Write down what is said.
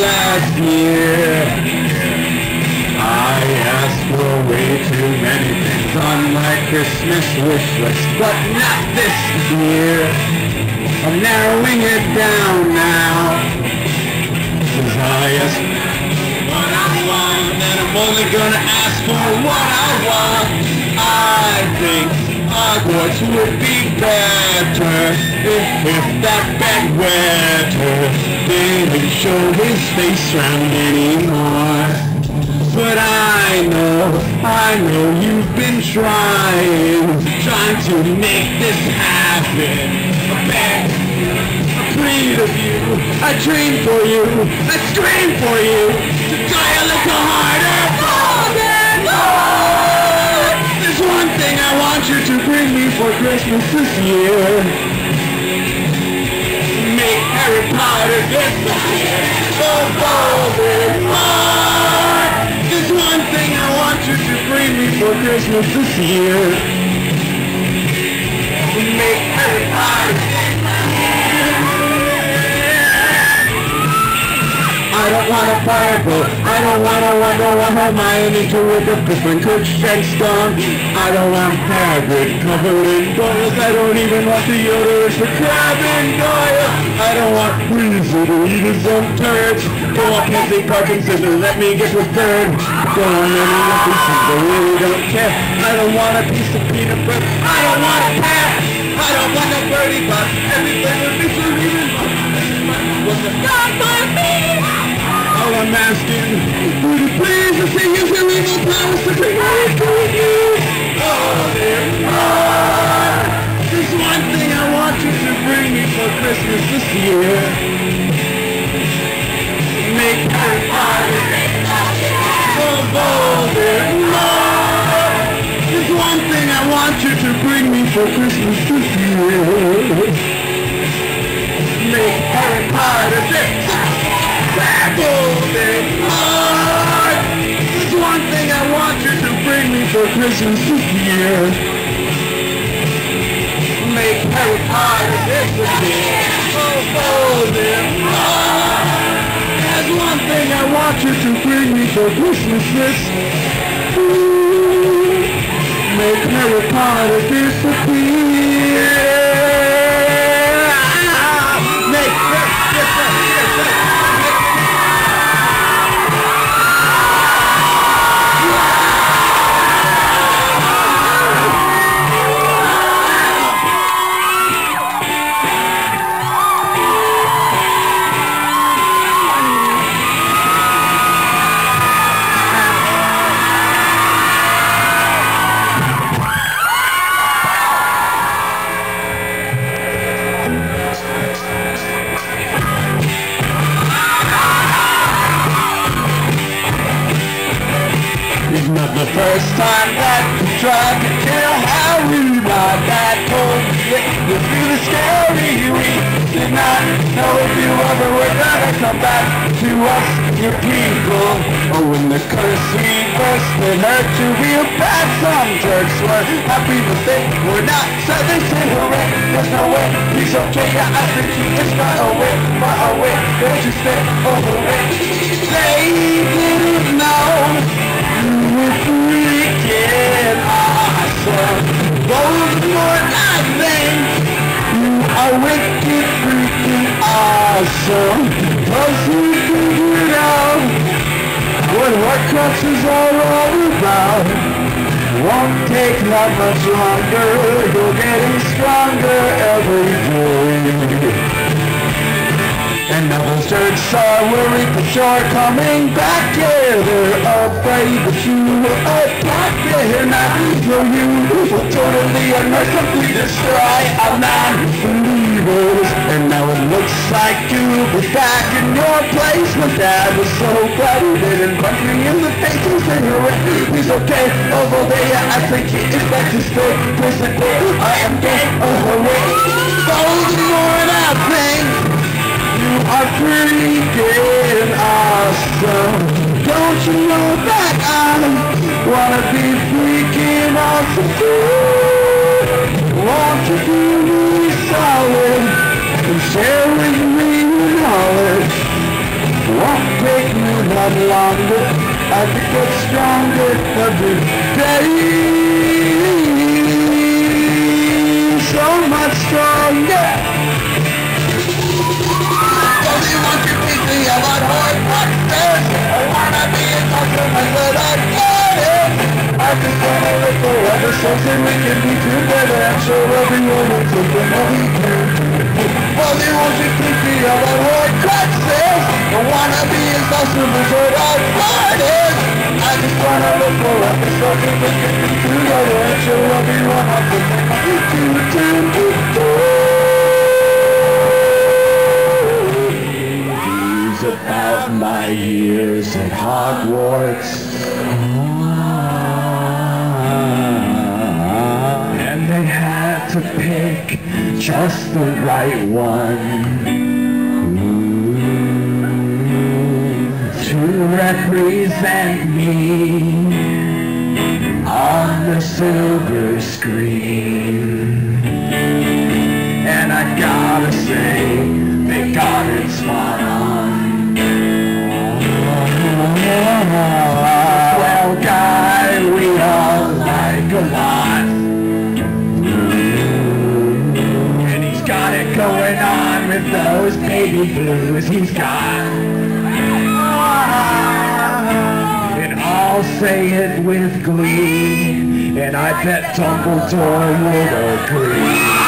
last year. I asked for way too many things on my Christmas wish list, but not this year. I'm narrowing it down now. Cause I ask what I want, and I'm only gonna ask for what I want. I think Hogwarts would be better if, if that bed didn't show his face round anymore. But I know, I know you've been trying, trying to make this happen. I beg, I plead of you, I dream for you, I scream for you, to try a little harder. There's one thing I want you to bring me for Christmas this year. Harry Potter disappear. Oh, Voldemort. There's one thing I want you to bring me for Christmas this year. Make Harry Potter I don't want a Firebolt. I don't want to wonder what Hermione to with a different coach and stone. I don't want Hagrid covered in boils. I don't even want the odorous for crab and. I don't want Weasley to eat his own turds. Go on, Pansy Parkinson and let me get the Don't want any of pieces, I really don't care. I don't want a piece of peanut butter. I don't want a cat. I don't want a birdie bot. Everything would be even. Was it not my me? All I'm asking, would you please just use your evil powers to me to you? Oh, dear God. There's one thing I want you to bring me for Christmas this year. Make Potter so bold. There's one thing I want you to bring me for Christmas this year. Christmas this year. Make Harry Potter disappear. Oh, oh golden. There's one thing I want you to bring me for Christmas this. Make Harry Potter disappear. First time that you tried to kill Harry, my dad told me it was really scary. We did not know if you ever were gonna come back to us, your people. Oh, when the curse reversed, it hurt you real bad. Some jerks were happy, but they were not. So they said, hooray, there's no way. He's okay, I think he is far away, far away. Don't you stay, oh, hooray. Won't take not much longer, you're getting stronger every day. And now those jerks are worried that you're coming back here. They're afraid that you will attack here now. You will totally and mercifully destroy our non-believers. Like you'll be back in your place. My dad was so glad he didn't punch me in the face say hooray. He's okay, although they I think he is back to stay. Physically, I am dead, on longer as it gets stronger every day. So much stronger. Only want to me about hard. I wanna be a customer, but I. I just wanna look for other something we can be together and show everyone that we Only want to me about hard practice. I wanna be a customer, but I got it. I just wanna look for other something we can be together and show everyone what's something that we can do. These about my years at Hogwarts. And they had to pick just the right one to represent me on the silver screen. And I gotta say, going on with those baby blues he's got. And I'll say it with glee, and I bet Dumbledore would agree.